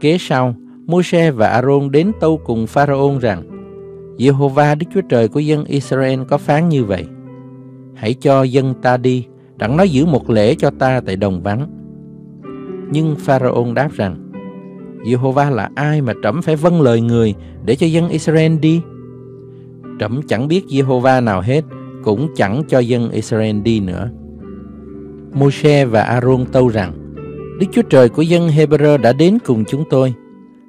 Kế sau, Môi-se và A-rôn đến tâu cùng Pharaon rằng Jehovah Đức Chúa Trời của dân Israel có phán như vậy. Hãy cho dân ta đi, đặng nó giữ một lễ cho ta tại đồng vắng. Nhưng Pharaon đáp rằng Jehovah là ai mà trẫm phải vâng lời người để cho dân Israel đi? Trẫm chẳng biết Jehovah nào hết Cũng chẳng cho dân Israel đi nữa. Môi-se và A-rôn tâu rằng Đức Chúa Trời của dân Hebrew đã đến cùng chúng tôi.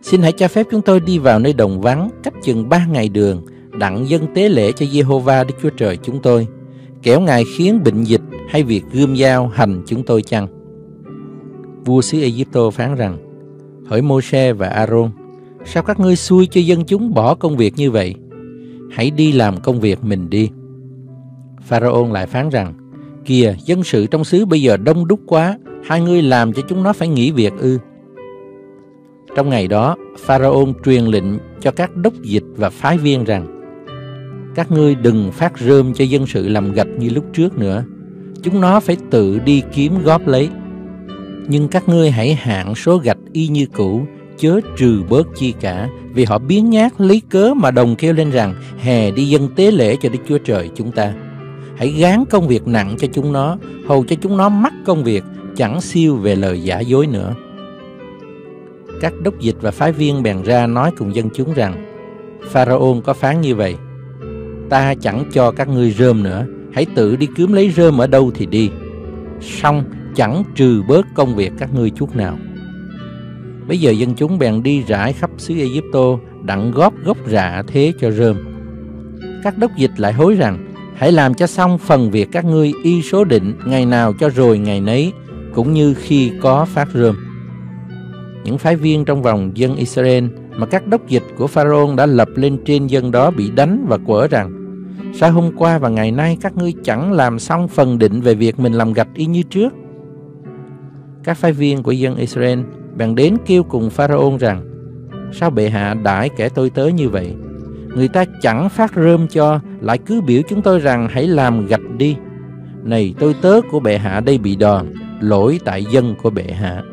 Xin hãy cho phép chúng tôi đi vào nơi đồng vắng cách chừng ba ngày đường, đặng dân tế lễ cho Jehovah Đức Chúa Trời chúng tôi. Kẻo Ngài khiến bệnh dịch hay việc gươm dao hành chúng tôi chăng? Vua xứ Egypto phán rằng, Hỡi Mô-se và A-rôn, sao các ngươi xui cho dân chúng bỏ công việc như vậy? Hãy đi làm công việc mình đi. Pharaon lại phán rằng, Kìa, dân sự trong xứ bây giờ đông đúc quá, hai ngươi làm cho chúng nó phải nghỉ việc ư. Trong ngày đó, Pharaon truyền lệnh cho các đốc dịch và phái viên rằng Các ngươi đừng phát rơm cho dân sự làm gạch như lúc trước nữa. Chúng nó phải tự đi kiếm góp lấy. Nhưng các ngươi hãy hạn số gạch y như cũ, chớ trừ bớt chi cả, vì họ biến nhát lấy cớ mà đồng kêu lên rằng hè đi dân tế lễ cho Đức Chúa Trời chúng ta. Hãy gán công việc nặng cho chúng nó, hầu cho chúng nó mắc công việc, chẳng siêu về lời giả dối nữa. Các đốc dịch và phái viên bèn ra nói cùng dân chúng rằng, Pharaon có phán như vậy, ta chẳng cho các ngươi rơm nữa, hãy tự đi kiếm lấy rơm ở đâu thì đi. Xong chẳng trừ bớt công việc các ngươi chút nào. Bây giờ dân chúng bèn đi rải khắp xứ Egypto đặng góp gốc rạ thế cho rơm. Các đốc dịch lại hối rằng, hãy làm cho xong phần việc các ngươi y số định ngày nào cho rồi ngày nấy cũng như khi có phát rơm. Những phái viên trong vòng dân Israel mà các đốc dịch của Pharaoh đã lập lên trên dân đó bị đánh và quở rằng, Sao hôm qua và ngày nay các ngươi chẳng làm xong phần định về việc mình làm gạch y như trước? Các phái viên của dân Israel bèn đến kêu cùng Pharaoh rằng, Sao bệ hạ đãi kẻ tôi tớ như vậy? Người ta chẳng phát rơm cho, Lại cứ biểu chúng tôi rằng hãy làm gạch đi Này, tôi tớ của bệ hạ đây bị đòn lỗi tại dân của bệ hạ.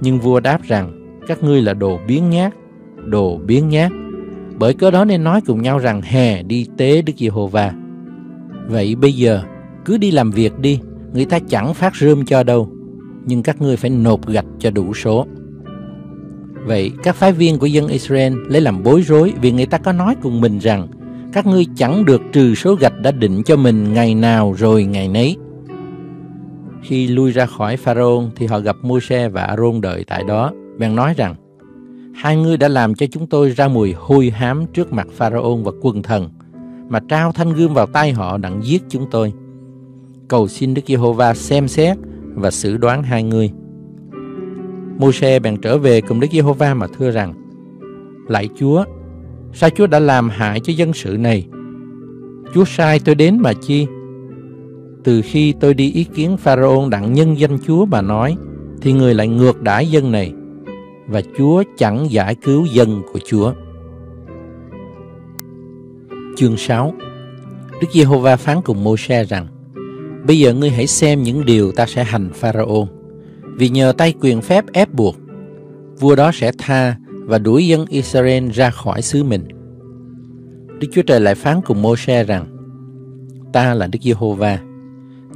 Nhưng vua đáp rằng, các ngươi là đồ biến nhát, đồ biến nhát. Bởi cớ đó nên nói cùng nhau rằng hè đi tế Đức Giê-hô-va. Vậy bây giờ, cứ đi làm việc đi, người ta chẳng phát rơm cho đâu, nhưng các ngươi phải nộp gạch cho đủ số. Vậy các phái viên của dân Israel lấy làm bối rối vì người ta có nói cùng mình rằng các ngươi chẳng được trừ số gạch đã định cho mình ngày nào rồi ngày nấy. Khi lui ra khỏi Pharaoh thì họ gặp Môi-se và Aaron đợi tại đó, bèn nói rằng: Hai ngươi đã làm cho chúng tôi ra mùi hôi hám trước mặt Pharaoh và quần thần, mà trao thanh gươm vào tay họ đặng giết chúng tôi. Cầu xin Đức Giê-hô-va xem xét và xử đoán hai ngươi. Môi-se bèn trở về cùng Đức Giê-hô-va mà thưa rằng: Lạy Chúa, sao Chúa đã làm hại cho dân sự này? Chúa sai tôi đến mà chi? Từ khi tôi đi ý kiến Pharaoh đặng nhân danh Chúa mà nói, thì người lại ngược đãi dân này, và Chúa chẳng giải cứu dân của Chúa. Chương 6 Đức Giê-hô-va phán cùng Mô-se rằng, Bây giờ ngươi hãy xem những điều ta sẽ hành Pharaoh, vì nhờ tay quyền phép ép buộc, vua đó sẽ tha và đuổi dân Israel ra khỏi xứ mình. Đức Chúa Trời lại phán cùng Mô-se rằng, Ta là Đức Giê-hô-va,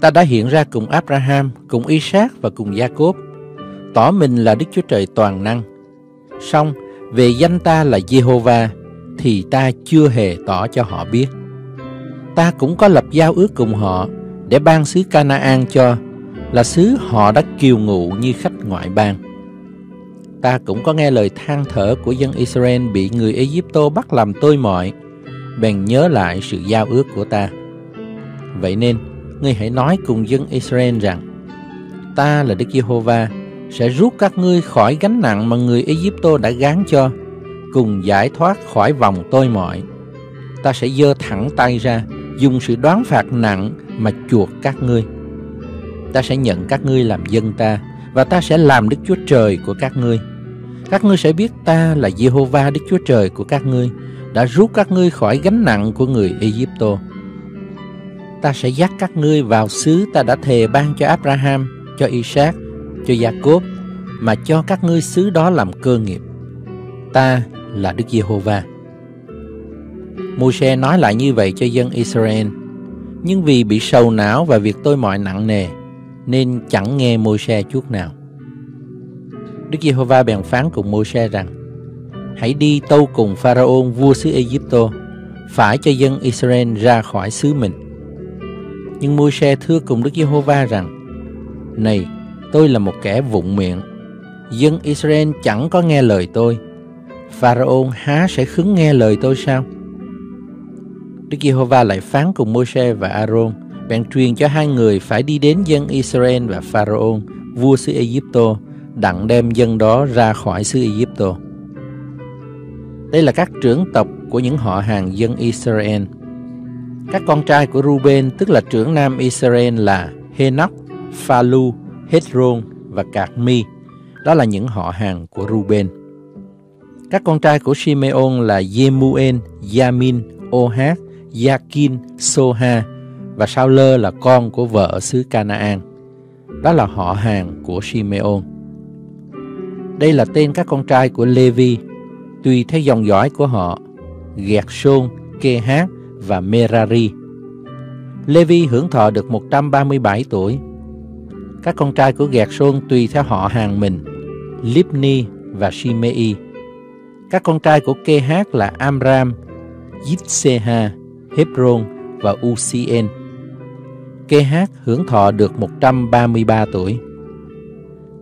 ta đã hiện ra cùng Abraham, cùng Isaac và cùng Jacob, tỏ mình là Đức Chúa Trời toàn năng. Song về danh ta là Jehovah thì ta chưa hề tỏ cho họ biết. Ta cũng có lập giao ước cùng họ để ban xứ Canaan cho, là xứ họ đã kiều ngụ như khách ngoại bang. Ta cũng có nghe lời than thở của dân Israel bị người Egypto bắt làm tôi mọi, bèn nhớ lại sự giao ước của ta. Vậy nên, ngươi hãy nói cùng dân Israel rằng Ta là Đức Giê-hô-va sẽ rút các ngươi khỏi gánh nặng mà người Egypto đã gán cho, cùng giải thoát khỏi vòng tôi mọi. Ta sẽ giơ thẳng tay ra, dùng sự đoán phạt nặng mà chuộc các ngươi. Ta sẽ nhận các ngươi làm dân ta, và ta sẽ làm Đức Chúa Trời của các ngươi. Các ngươi sẽ biết ta là Giê-hô-va Đức Chúa Trời của các ngươi, đã rút các ngươi khỏi gánh nặng của người Egypto. Ta sẽ dắt các ngươi vào xứ ta đã thề ban cho Abraham, cho Isaac, cho Jacob, mà cho các ngươi xứ đó làm cơ nghiệp. Ta là Đức Giê-hô-va. Môi-se nói lại như vậy cho dân Israel, nhưng vì bị sầu não và việc tôi mọi nặng nề, nên chẳng nghe Môi-se chút nào. Đức Giê-hô-va bèn phán cùng Môi-se rằng, hãy đi tâu cùng Pharaon vua xứ Egypto, phải cho dân Israel ra khỏi xứ mình. Nhưng Môi-se thưa cùng Đức Giê-hô-va rằng, này, tôi là một kẻ vụng miệng, dân Israel chẳng có nghe lời tôi. Pharaon há sẽ khứng nghe lời tôi sao? Đức Giê-hô-va lại phán cùng Môi-se và A-rôn, bèn truyền cho hai người phải đi đến dân Israel và Pharaon, vua xứ Egypto, đặng đem dân đó ra khỏi xứ Egypto. Đây là các trưởng tộc của những họ hàng dân Israel. Các con trai của Ruben, tức là trưởng nam Israel là Henoch, Phalu, Hezron và Cạc-mi. Đó là những họ hàng của Ruben. Các con trai của Simeon là Yemuel, Yamin, Ohad, Yakin, Soha và Sao Lơ là con của vợ xứ Canaan. Đó là họ hàng của Simeon. Đây là tên các con trai của Levi, tùy theo dòng dõi của họ, Gershon, Kehat và Merari. Levi hưởng thọ được 137 tuổi. Các con trai của Gẹt-sôn tùy theo họ hàng mình, Libni và Shimei. Các con trai của Kê-hát là Amram, Yitseha, Hebron và Ucien. Kehat hưởng thọ được 133 tuổi.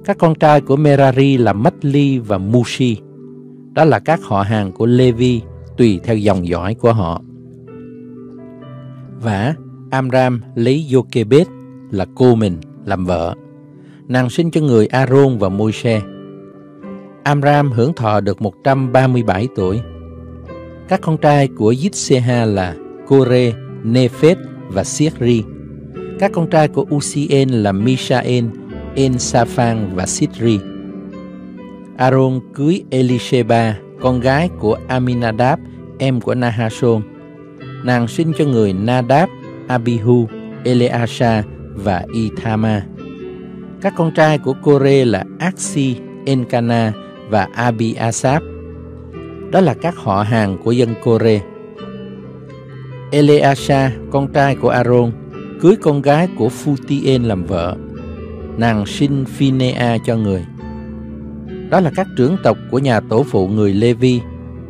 Các con trai của Merari là Machli và Mushi. Đó là các họ hàng của Levi tùy theo dòng dõi của họ. Và Amram lấy Jochebed là cô mình làm vợ. Nàng sinh cho người Aaron và Môi-se. Amram hưởng thọ được 137 tuổi. Các con trai của Yitseha là Kore, Nephet và Sichri. Các con trai của Usien là Mishael, Ensaphan và Sidri. Aaron cưới Elisheba, con gái của Aminadab, em của Nahashon. Nàng sinh cho người Nadab, Abihu, Eleasa và Ithama. Các con trai của Kore là Aksi, Enkana và Abiasap. Đó là các họ hàng của dân Kore. Eleasa, con trai của Aaron, cưới con gái của Phutien làm vợ. Nàng sinh Phinea cho người. Đó là các trưởng tộc của nhà tổ phụ người Levi,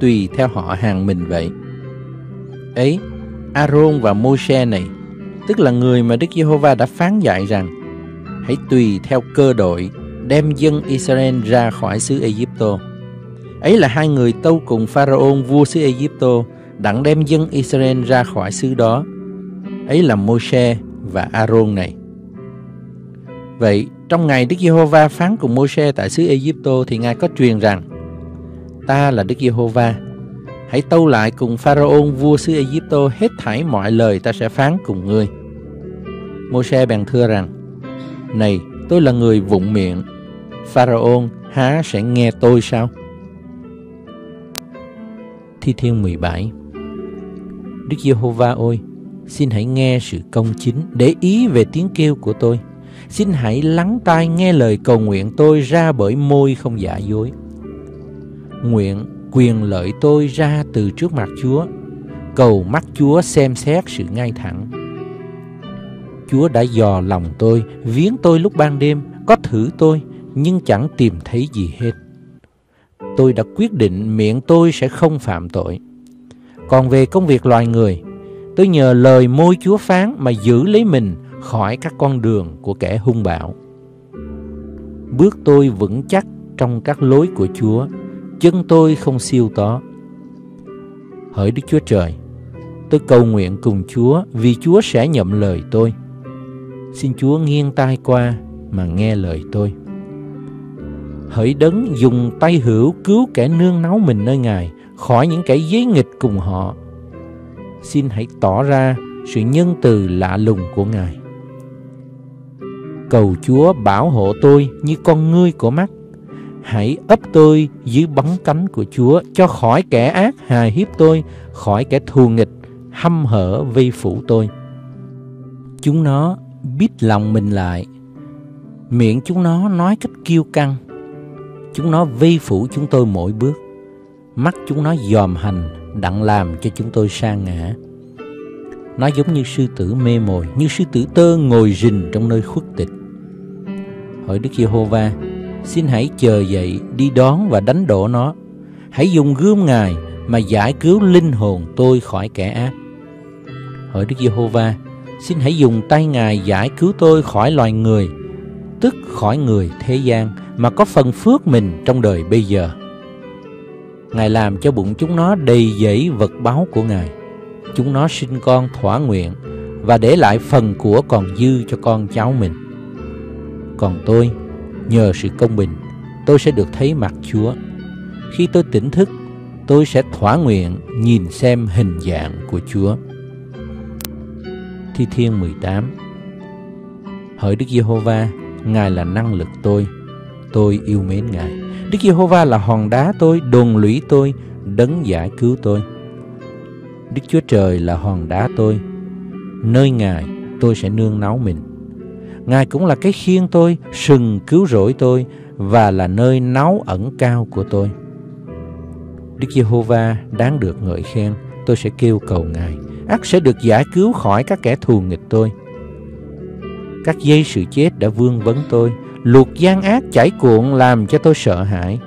tùy theo họ hàng mình vậy. Ấy, Aaron và Môi-se này, tức là người mà Đức Giê-hô-va đã phán dạy rằng, hãy tùy theo cơ đội đem dân Israel ra khỏi xứ Egypto. Ấy là hai người tâu cùng Pharaon vua xứ Egypto đặng đem dân Israel ra khỏi xứ đó. Ấy là Môi-se và Aaron này. Vậy, trong ngày Đức Giê-hô-va phán cùng Môi-se tại xứ Egypto thì Ngài có truyền rằng: Ta là Đức Giê-hô-va, hãy tâu lại cùng Pharaon vua xứ Egypto hết thảy mọi lời ta sẽ phán cùng ngươi. Môi-se bèn thưa rằng: Này, tôi là người vụng miệng, Pharaon há sẽ nghe tôi sao? Thi Thiên 17 Đức Giê-hô-va ơi, xin hãy nghe sự công chính, để ý về tiếng kêu của tôi. Xin hãy lắng tai nghe lời cầu nguyện tôi ra bởi môi không giả dối. Nguyện quyền lợi tôi ra từ trước mặt Chúa, cầu mắt Chúa xem xét sự ngay thẳng. Chúa đã dò lòng tôi, viếng tôi lúc ban đêm, có thử tôi, nhưng chẳng tìm thấy gì hết. Tôi đã quyết định miệng tôi sẽ không phạm tội. Còn về công việc loài người, tôi nhờ lời môi Chúa phán mà giữ lấy mình khỏi các con đường của kẻ hung bạo. Bước tôi vững chắc trong các lối của Chúa, chân tôi không siêu tó. Hỡi Đức Chúa Trời, tôi cầu nguyện cùng Chúa vì Chúa sẽ nhậm lời tôi. Xin Chúa nghiêng tai qua mà nghe lời tôi. hỡi đấng dùng tay hữu cứu kẻ nương náu mình nơi Ngài khỏi những kẻ giấy nghịch cùng họ. Xin hãy tỏ ra sự nhân từ lạ lùng của Ngài. Cầu Chúa bảo hộ tôi như con ngươi của mắt. Hãy ấp tôi dưới bóng cánh của Chúa cho khỏi kẻ ác hài hiếp tôi, khỏi kẻ thù nghịch hăm hở vây phủ tôi. Chúng nó biết lòng mình lại, miệng chúng nó nói cách kiêu căng. Chúng nó vây phủ chúng tôi mỗi bước, mắt chúng nó dòm hành đặng làm cho chúng tôi sa ngã. Nó giống như sư tử mê mồi, như sư tử tơ ngồi rình trong nơi khuất tịch. Hỏi Đức Giê-hô-va, xin hãy chờ dậy đi đón và đánh đổ nó. Hãy dùng gươm Ngài mà giải cứu linh hồn tôi khỏi kẻ ác. Hỡi Đức Giê-hô-va, xin hãy dùng tay Ngài giải cứu tôi khỏi loài người, tức khỏi người thế gian mà có phần phước mình trong đời bây giờ. Ngài làm cho bụng chúng nó đầy dẫy vật báu của Ngài. Chúng nó sinh con thỏa nguyện và để lại phần của còn dư cho con cháu mình. Còn tôi, nhờ sự công bình, tôi sẽ được thấy mặt Chúa. Khi tôi tỉnh thức, tôi sẽ thỏa nguyện nhìn xem hình dạng của Chúa. Thi Thiên 18 Hỡi Đức Giê-hô-va, Ngài là năng lực tôi, tôi yêu mến Ngài. Đức Giê-hô-va là hòn đá tôi, đồn lũy tôi, đấng giải cứu tôi. Đức Chúa Trời là hòn đá tôi, nơi Ngài tôi sẽ nương náu mình. Ngài cũng là cái khiên tôi, sừng cứu rỗi tôi và là nơi náu ẩn cao của tôi. Đức Giê-hô-va đáng được ngợi khen, tôi sẽ kêu cầu Ngài, ắt sẽ được giải cứu khỏi các kẻ thù nghịch tôi. Các dây sự chết đã vương vấn tôi, luộc gian ác chảy cuộn làm cho tôi sợ hãi.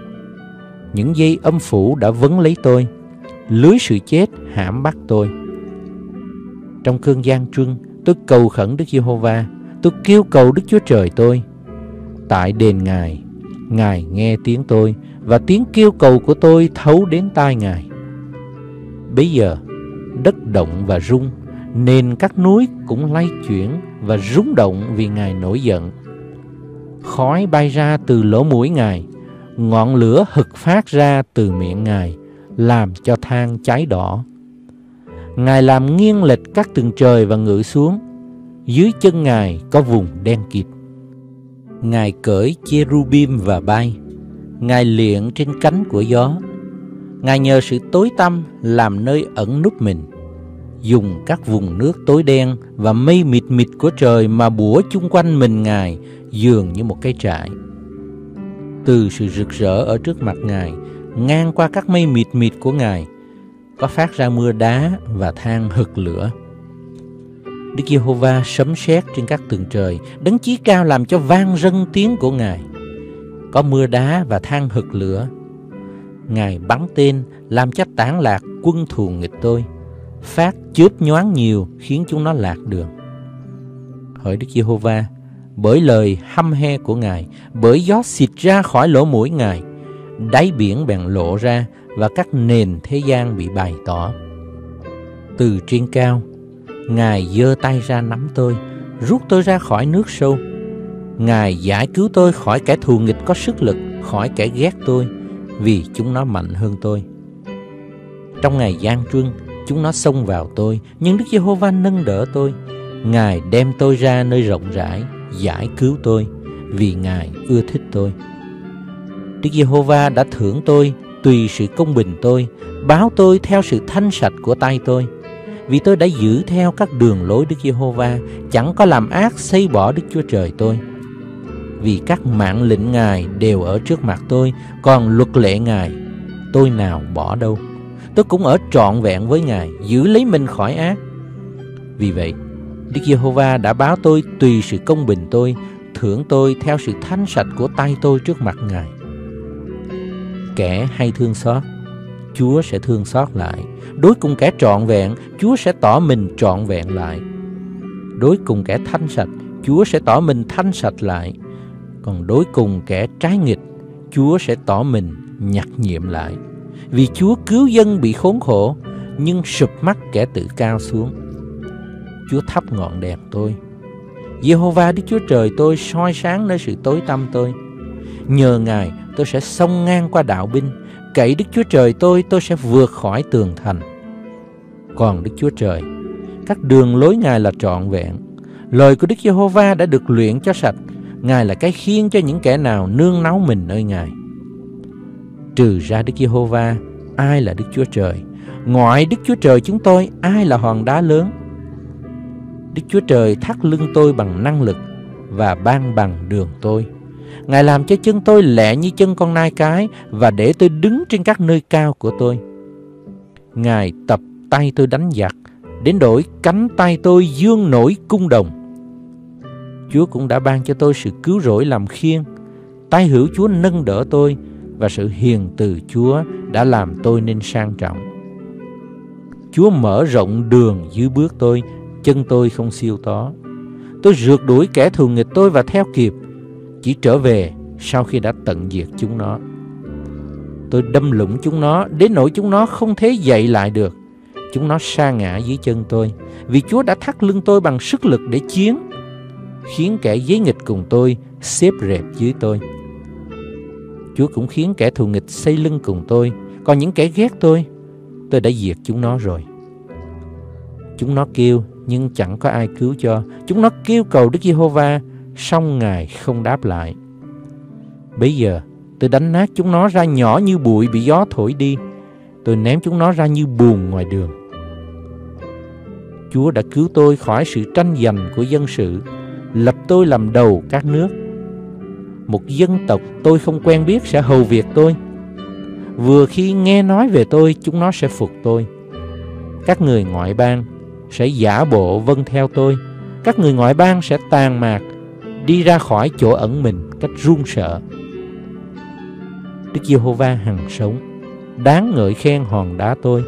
Những dây âm phủ đã vấn lấy tôi, lưới sự chết hãm bắt tôi. Trong cơn gian truân, tôi cầu khẩn Đức Giê-hô-va, tôi kêu cầu Đức Chúa Trời tôi. Tại đền Ngài, Ngài nghe tiếng tôi và tiếng kêu cầu của tôi thấu đến tai Ngài. Bây giờ, đất động và rung, nên các núi cũng lay chuyển và rung động vì Ngài nổi giận. Khói bay ra từ lỗ mũi Ngài, ngọn lửa hực phát ra từ miệng Ngài, làm cho than cháy đỏ. Ngài làm nghiêng lệch các tầng trời và ngự xuống. Dưới chân Ngài có vùng đen kịt. Ngài cởi cherubim và bay. Ngài liện trên cánh của gió. Ngài nhờ sự tối tăm làm nơi ẩn núp mình. Dùng các vùng nước tối đen và mây mịt mịt của trời mà bủa chung quanh mình Ngài dường như một cái trại. Từ sự rực rỡ ở trước mặt Ngài, ngang qua các mây mịt mịt của Ngài, có phát ra mưa đá và than hực lửa. Đức Giê-hô-va sấm sét trên các tường trời, đấng chí cao làm cho vang rân tiếng của Ngài. Có mưa đá và than hực lửa. Ngài bắn tên làm cho tản lạc quân thù nghịch tôi, phát chớp nhoáng nhiều khiến chúng nó lạc đường. Hỡi Đức Giê-hô-va, bởi lời hăm he của Ngài, bởi gió xịt ra khỏi lỗ mũi Ngài, đáy biển bèn lộ ra và các nền thế gian bị bày tỏ. Từ trên cao, Ngài giơ tay ra nắm tôi, rút tôi ra khỏi nước sâu. Ngài giải cứu tôi khỏi kẻ thù nghịch có sức lực, khỏi kẻ ghét tôi, vì chúng nó mạnh hơn tôi. Trong ngày gian truân, chúng nó xông vào tôi, nhưng Đức Giê-hô-va nâng đỡ tôi. Ngài đem tôi ra nơi rộng rãi, giải cứu tôi, vì Ngài ưa thích tôi. Đức Giê-hô-va đã thưởng tôi tùy sự công bình tôi, báo tôi theo sự thanh sạch của tay tôi. Vì tôi đã giữ theo các đường lối Đức Giê-hô-va, chẳng có làm ác xây bỏ Đức Chúa Trời tôi. Vì các mạng lệnh Ngài đều ở trước mặt tôi, còn luật lệ Ngài tôi nào bỏ đâu. Tôi cũng ở trọn vẹn với Ngài, giữ lấy mình khỏi ác. Vì vậy, Đức Giê-hô-va đã báo tôi tùy sự công bình tôi, thưởng tôi theo sự thanh sạch của tay tôi trước mặt Ngài kẻ hay thương xót Chúa sẽ thương xót lại. Đối cùng kẻ trọn vẹn Chúa sẽ tỏ mình trọn vẹn lại. Đối cùng kẻ thanh sạch Chúa sẽ tỏ mình thanh sạch lại. Còn đối cùng kẻ trái nghịch Chúa sẽ tỏ mình nhặt nhiệm lại. Vì Chúa cứu dân bị khốn khổ Nhưng sụp mắt kẻ tự cao xuống. Chúa thắp ngọn đèn tôi. Jehovah Đức Chúa Trời tôi soi sáng nơi sự tối tăm tôi. Nhờ Ngài tôi sẽ xông ngang qua đạo binh, cậy Đức Chúa Trời tôi tôi sẽ vượt khỏi tường thành. Còn Đức Chúa Trời, các đường lối Ngài là trọn vẹn. Lời của Đức Giê-hô-va đã được luyện cho sạch. Ngài là cái khiên cho những kẻ nào nương náu mình nơi Ngài. Trừ ra Đức Giê-hô-va, ai là Đức Chúa Trời? Ngoại Đức Chúa Trời chúng tôi, ai là hòn đá lớn? Đức Chúa Trời thắt lưng tôi bằng năng lực và ban bằng đường tôi. Ngài làm cho chân tôi lẹ như chân con nai cái và để tôi đứng trên các nơi cao của tôi. Ngài tập tay tôi đánh giặc, đến đổi cánh tay tôi dương nổi cung đồng. Chúa cũng đã ban cho tôi sự cứu rỗi làm khiên. Tay hữu Chúa nâng đỡ tôi và sự hiền từ Chúa đã làm tôi nên sang trọng. Chúa mở rộng đường dưới bước tôi, chân tôi không siêu tó. Tôi rượt đuổi kẻ thù nghịch tôi và theo kịp, chỉ trở về sau khi đã tận diệt chúng nó. Tôi đâm lũng chúng nó đến nỗi chúng nó không thể dậy lại được. Chúng nó sa ngã dưới chân tôi vì Chúa đã thắt lưng tôi bằng sức lực để chiến, khiến kẻ giấy nghịch cùng tôi xếp rẹp dưới tôi. Chúa cũng khiến kẻ thù nghịch xây lưng cùng tôi, còn những kẻ ghét tôi, tôi đã diệt chúng nó rồi. Chúng nó kêu nhưng chẳng có ai cứu cho. Chúng nó kêu cầu Đức Giê-hô-va, song Ngài không đáp lại. Bây giờ, tôi đánh nát chúng nó ra nhỏ như bụi bị gió thổi đi. Tôi ném chúng nó ra như buồn ngoài đường. Chúa đã cứu tôi khỏi sự tranh giành của dân sự, lập tôi làm đầu các nước. Một dân tộc tôi không quen biết sẽ hầu việc tôi. Vừa khi nghe nói về tôi, chúng nó sẽ phục tôi. Các người ngoại bang sẽ giả bộ vâng theo tôi. Các người ngoại bang sẽ tàn mạc, đi ra khỏi chỗ ẩn mình cách run sợ. Đức Giê-hô-va hằng sống, đáng ngợi khen hòn đá tôi.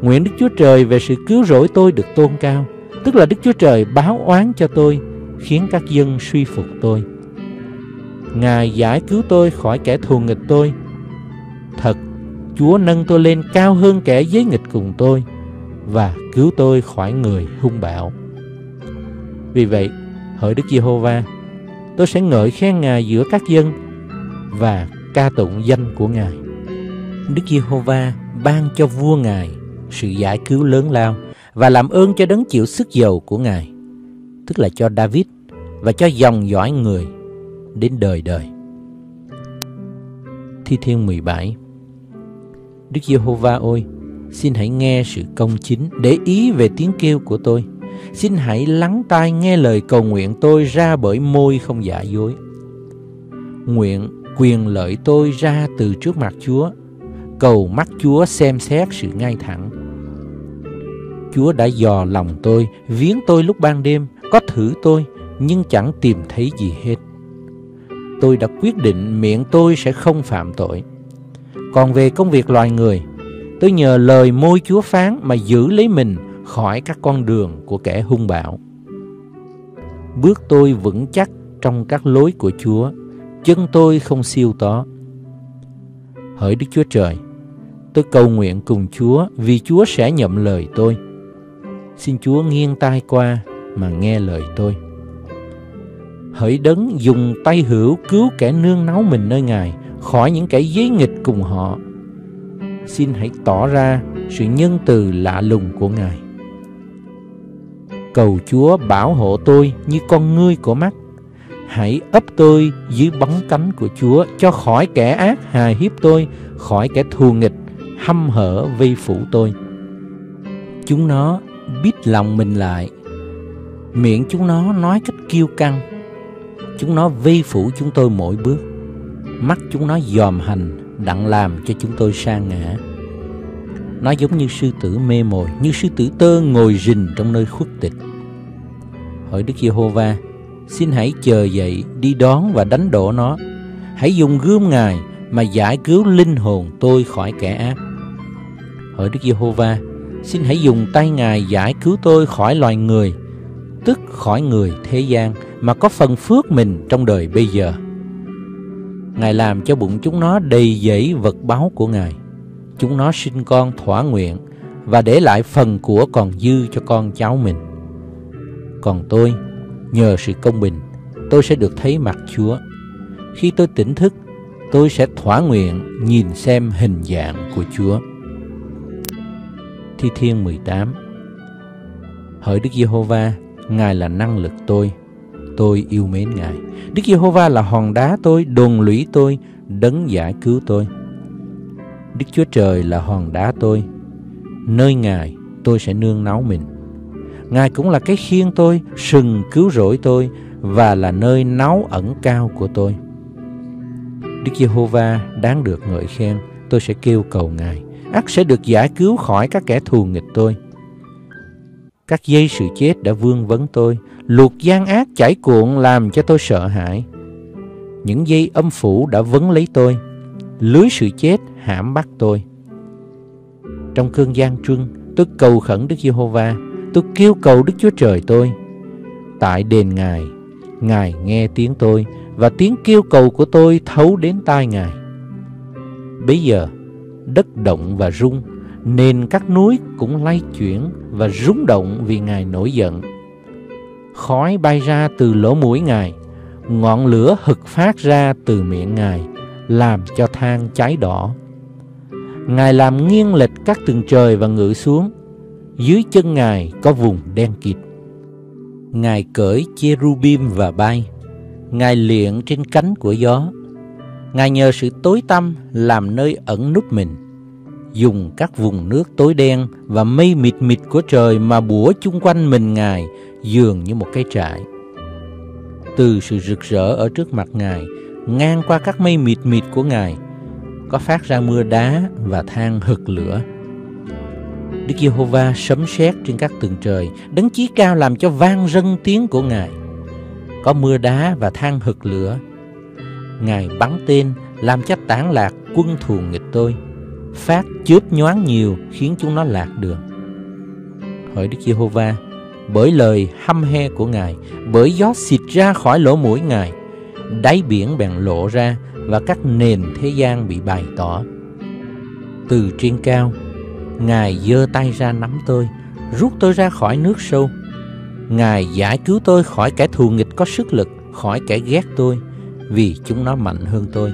Nguyện Đức Chúa Trời về sự cứu rỗi tôi được tôn cao, tức là Đức Chúa Trời báo oán cho tôi, khiến các dân suy phục tôi. Ngài giải cứu tôi khỏi kẻ thù nghịch tôi. Thật, Chúa nâng tôi lên cao hơn kẻ giấy nghịch cùng tôi và cứu tôi khỏi người hung bạo. Vì vậy, hỡi Đức Giê-hô-va, tôi sẽ ngợi khen Ngài giữa các dân và ca tụng danh của Ngài. Đức Giê-hô-va ban cho vua Ngài sự giải cứu lớn lao và làm ơn cho đấng chịu sức dầu của Ngài, tức là cho David và cho dòng dõi người đến đời đời. Thi Thiên 17 Đức Giê-hô-va ơi, xin hãy nghe sự công chính, để ý về tiếng kêu của tôi. Xin hãy lắng tai nghe lời cầu nguyện tôi ra bởi môi không giả dối. Nguyện quyền lợi tôi ra từ trước mặt Chúa, cầu mắt Chúa xem xét sự ngay thẳng. Chúa đã dò lòng tôi, viếng tôi lúc ban đêm, có thử tôi, nhưng chẳng tìm thấy gì hết. Tôi đã quyết định miệng tôi sẽ không phạm tội. Còn về công việc loài người, tôi nhờ lời môi Chúa phán mà giữ lấy mình khỏi các con đường của kẻ hung bạo. Bước tôi vững chắc trong các lối của Chúa, chân tôi không siêu tó. Hỡi Đức Chúa Trời, tôi cầu nguyện cùng Chúa vì Chúa sẽ nhậm lời tôi. Xin Chúa nghiêng tai qua mà nghe lời tôi. Hỡi đấng dùng tay hữu cứu kẻ nương náu mình nơi Ngài khỏi những kẻ giấy nghịch cùng họ. Xin hãy tỏ ra sự nhân từ lạ lùng của Ngài. Cầu Chúa bảo hộ tôi như con ngươi của mắt. Hãy ấp tôi dưới bóng cánh của Chúa cho khỏi kẻ ác hài hiếp tôi, khỏi kẻ thù nghịch hăm hở vây phủ tôi. Chúng nó biết lòng mình lại. Miệng chúng nó nói cách kiêu căng. Chúng nó vây phủ chúng tôi mỗi bước mắt chúng nó dòm hành đặng làm cho chúng tôi sa ngã nó giống như sư tử mê mồi, như sư tử tơ ngồi rình trong nơi khuất tịch. Hỏi đức giê-hô-va, xin hãy chờ dậy, đi đón và đánh đổ nó. Hãy dùng gươm ngài mà giải cứu linh hồn tôi khỏi kẻ ác. Hỏi đức giê-hô-va, xin hãy dùng tay ngài giải cứu tôi khỏi loài người, tức khỏi người thế gian mà có phần phước mình trong đời bây giờ. Ngài làm cho bụng chúng nó đầy dẫy vật báu của Ngài. Chúng nó sinh con thỏa nguyện và để lại phần của còn dư cho con cháu mình. Còn tôi, nhờ sự công bình, tôi sẽ được thấy mặt Chúa. khi tôi tỉnh thức, tôi sẽ thỏa nguyện nhìn xem hình dạng của Chúa. Thi Thiên 18 Hỡi Đức Giê-hô-va, Ngài là năng lực tôi, tôi yêu mến Ngài. Đức Giê-hô-va là hòn đá tôi, đồn lũy tôi, đấng giải cứu tôi. Đức Chúa Trời là hòn đá tôi, nơi Ngài tôi sẽ nương náu mình. Ngài cũng là cái khiên tôi, sừng cứu rỗi tôi và là nơi náu ẩn cao của tôi. Đức Giê-hô-va đáng được ngợi khen, tôi sẽ kêu cầu Ngài, ắt sẽ được giải cứu khỏi các kẻ thù nghịch tôi. Các dây sự chết đã vương vấn tôi, luộc gian ác chảy cuộn làm cho tôi sợ hãi. Những dây âm phủ đã vấn lấy tôi, lưới sự chết hãm bắt tôi. Trong cơn gian truân, tôi cầu khẩn Đức Giê-hô-va, tôi kêu cầu Đức Chúa Trời tôi. Tại đền Ngài, Ngài nghe tiếng tôi và tiếng kêu cầu của tôi thấu đến tai Ngài. Bây giờ, đất động và rung, nên các núi cũng lay chuyển và rung động vì Ngài nổi giận. Khói bay ra từ lỗ mũi Ngài, ngọn lửa hực phát ra từ miệng Ngài, làm cho than cháy đỏ. Ngài làm nghiêng lệch các tầng trời và ngự xuống. Dưới chân Ngài có vùng đen kịt. Ngài cởi cherubim và bay. Ngài liện trên cánh của gió. Ngài nhờ sự tối tăm làm nơi ẩn núp mình. Dùng các vùng nước tối đen và mây mịt mịt của trời mà bủa chung quanh mình Ngài dường như một cái trại. Từ sự rực rỡ ở trước mặt Ngài, ngang qua các mây mịt mịt của Ngài, có phát ra mưa đá và than hực lửa. Đức Giê-hô-va sấm sét trên các tầng trời, đấng chí cao làm cho vang rân tiếng của Ngài. Có mưa đá và than hực lửa. Ngài bắn tên làm cho tán lạc quân thù nghịch tôi, phát chớp nhoáng nhiều khiến chúng nó lạc đường. Hỏi Đức Giê-hô-va, bởi lời hăm he của Ngài, bởi gió xịt ra khỏi lỗ mũi Ngài, đáy biển bèn lộ ra và các nền thế gian bị bày tỏ. Từ trên cao, Ngài giơ tay ra nắm tôi, rút tôi ra khỏi nước sâu. Ngài giải cứu tôi khỏi kẻ thù nghịch có sức lực, khỏi kẻ ghét tôi, vì chúng nó mạnh hơn tôi.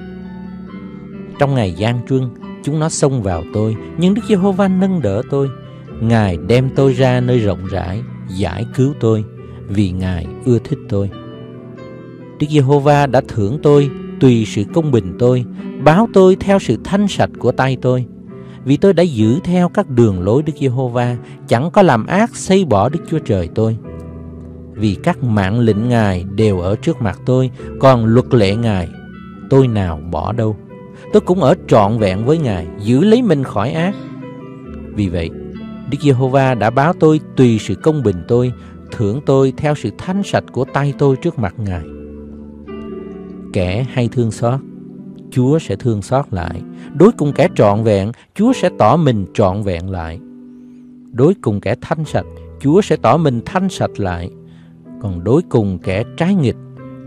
Trong ngày gian truân, chúng nó xông vào tôi, nhưng Đức Giê-hô-va nâng đỡ tôi. Ngài đem tôi ra nơi rộng rãi, giải cứu tôi, vì Ngài ưa thích tôi. Đức Giê-hô-va đã thưởng tôi tùy sự công bình tôi, báo tôi theo sự thanh sạch của tay tôi. Vì tôi đã giữ theo các đường lối Đức Giê-hô-va, chẳng có làm ác xây bỏ Đức Chúa Trời tôi. Vì các mạng lệnh Ngài đều ở trước mặt tôi, còn luật lệ Ngài, tôi nào bỏ đâu. Tôi cũng ở trọn vẹn với Ngài, giữ lấy mình khỏi ác. Vì vậy, Đức Giê-hô-va đã báo tôi tùy sự công bình tôi, thưởng tôi theo sự thanh sạch của tay tôi trước mặt Ngài kẻ hay thương xót, Chúa sẽ thương xót lại. Đối cùng kẻ trọn vẹn, Chúa sẽ tỏ mình trọn vẹn lại. Đối cùng kẻ thanh sạch, Chúa sẽ tỏ mình thanh sạch lại. Còn đối cùng kẻ trái nghịch,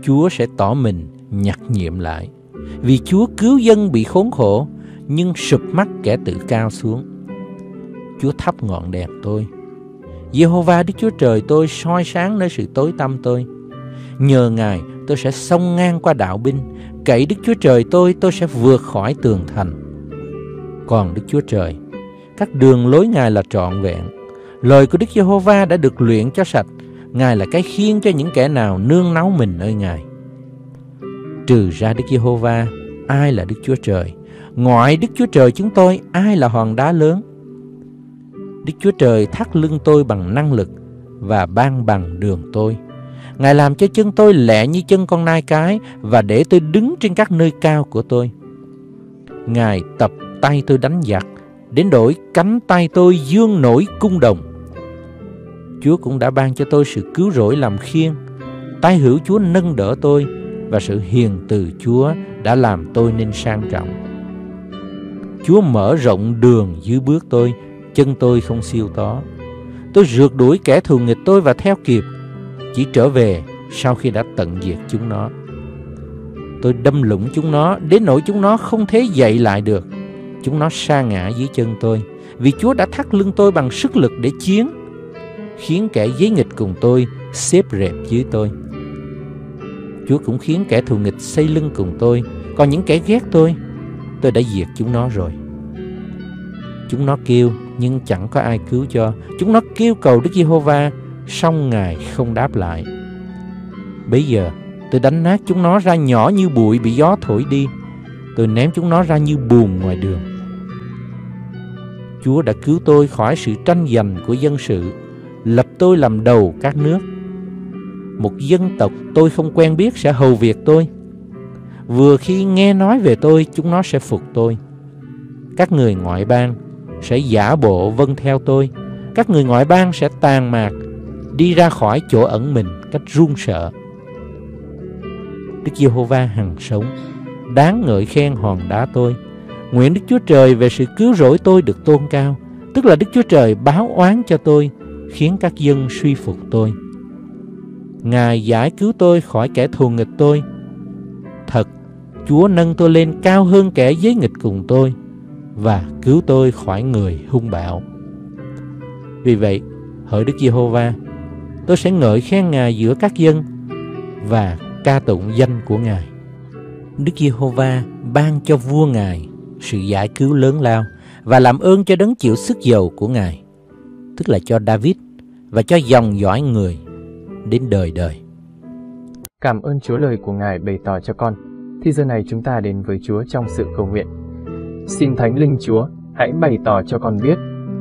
Chúa sẽ tỏ mình nhặt nhiệm lại. Vì Chúa cứu dân bị khốn khổ, nhưng sụp mắt kẻ tự cao xuống. Chúa thắp ngọn đèn tôi. Jehovah Đức Chúa Trời tôi soi sáng nơi sự tối tăm tôi. Nhờ Ngài tôi sẽ xông ngang qua đạo binh, cậy Đức Chúa Trời tôi, tôi sẽ vượt khỏi tường thành. Còn Đức Chúa Trời, các đường lối Ngài là trọn vẹn. Lời của Đức Giê-hô-va đã được luyện cho sạch. Ngài là cái khiên cho những kẻ nào nương náu mình nơi Ngài. Trừ ra Đức Giê-hô-va, ai là Đức Chúa Trời? Ngoại Đức Chúa Trời chúng tôi, ai là hòn đá lớn? Đức Chúa Trời thắt lưng tôi bằng năng lực và ban bằng đường tôi. Ngài làm cho chân tôi lẹ như chân con nai cái và để tôi đứng trên các nơi cao của tôi. Ngài tập tay tôi đánh giặc, đến đổi cánh tay tôi dương nổi cung đồng. Chúa cũng đã ban cho tôi sự cứu rỗi làm khiên. Tay hữu Chúa nâng đỡ tôi và sự hiền từ Chúa đã làm tôi nên sang trọng. Chúa mở rộng đường dưới bước tôi, chân tôi không siêu tó. Tôi rượt đuổi kẻ thù nghịch tôi và theo kịp chỉ trở về sau khi đã tận diệt chúng nó. Tôi đâm lũng chúng nó đến nỗi chúng nó không thể dậy lại được. Chúng nó sa ngã dưới chân tôi vì Chúa đã thắt lưng tôi bằng sức lực để chiến, khiến kẻ giấy nghịch cùng tôi xếp rẹp dưới tôi. Chúa cũng khiến kẻ thù nghịch xây lưng cùng tôi, còn những kẻ ghét tôi, tôi đã diệt chúng nó rồi. Chúng nó kêu nhưng chẳng có ai cứu cho. Chúng nó kêu cầu Đức Giê-hô-va, song Ngài không đáp lại. Bây giờ, tôi đánh nát chúng nó ra nhỏ như bụi bị gió thổi đi. Tôi ném chúng nó ra như bùn ngoài đường. Chúa đã cứu tôi khỏi sự tranh giành của dân sự, lập tôi làm đầu các nước. Một dân tộc tôi không quen biết sẽ hầu việc tôi. Vừa khi nghe nói về tôi, chúng nó sẽ phục tôi. Các người ngoại bang sẽ giả bộ vâng theo tôi. Các người ngoại bang sẽ tàn mạc, đi ra khỏi chỗ ẩn mình cách run sợ. Đức Giê-hô-va hằng sống, đáng ngợi khen hòn đá tôi. Nguyện Đức Chúa Trời về sự cứu rỗi tôi được tôn cao, tức là Đức Chúa Trời báo oán cho tôi, khiến các dân suy phục tôi. Ngài giải cứu tôi khỏi kẻ thù nghịch tôi. Thật, Chúa nâng tôi lên cao hơn kẻ giới nghịch cùng tôi và cứu tôi khỏi người hung bạo. Vì vậy, hỡi Đức Giê-hô-va, tôi sẽ ngợi khen Ngài giữa các dân và ca tụng danh của Ngài. Đức Giê-hô-va ban cho vua Ngài sự giải cứu lớn lao và làm ơn cho đấng chịu sức dầu của Ngài, tức là cho David và cho dòng dõi người đến đời đời. Cảm ơn Chúa lời của Ngài bày tỏ cho con. Thì giờ này chúng ta đến với Chúa trong sự cầu nguyện. Xin Thánh Linh Chúa, hãy bày tỏ cho con biết,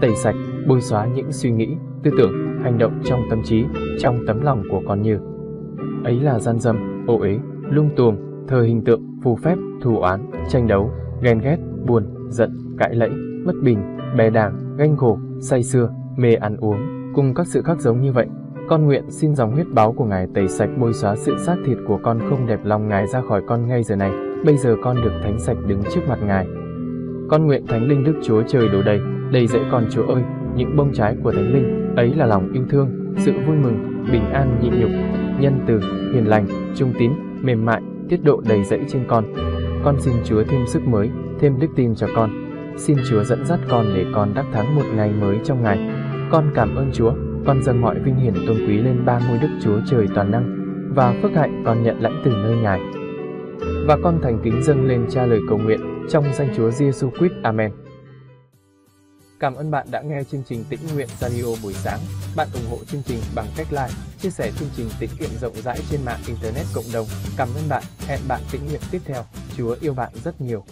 tẩy sạch, bôi xóa những suy nghĩ, tư tưởng, hành động trong tâm trí, trong tấm lòng của con như ấy là gian dâm, ô uế, lung tuồng, thờ hình tượng, phù phép, thù oán, tranh đấu, ghen ghét, buồn, giận, cãi lẫy, bất bình, bè đảng, ganh gổ, say sưa, mê ăn uống, cùng các sự khác giống như vậy. Con nguyện xin dòng huyết báo của Ngài tẩy sạch bôi xóa sự xác thịt của con không đẹp lòng Ngài ra khỏi con ngay giờ này. Bây giờ con được thánh sạch đứng trước mặt Ngài. Con nguyện Thánh Linh Đức Chúa Trời đổ đầy, đầy dẫy con Chúa ơi, những bông trái của Thánh Linh, ấy là lòng yêu thương, sự vui mừng, bình an nhịn nhục, nhân từ, hiền lành, trung tín, mềm mại, tiết độ đầy dẫy trên con. Con xin Chúa thêm sức mới, thêm đức tin cho con. Xin Chúa dẫn dắt con để con đắc thắng một ngày mới trong ngày. Con cảm ơn Chúa, con dâng mọi vinh hiển tôn quý lên ba ngôi Đức Chúa Trời toàn năng và phước hạnh con nhận lãnh từ nơi Ngài. Và con thành kính dâng lên cha lời cầu nguyện trong danh Chúa Giêsu Christ. Amen. Cảm ơn bạn đã nghe chương trình Tĩnh Nguyện Radio buổi sáng. Bạn ủng hộ chương trình bằng cách like, chia sẻ chương trình tĩnh nguyện rộng rãi trên mạng Internet cộng đồng. Cảm ơn bạn. Hẹn bạn tĩnh nguyện tiếp theo. Chúa yêu bạn rất nhiều.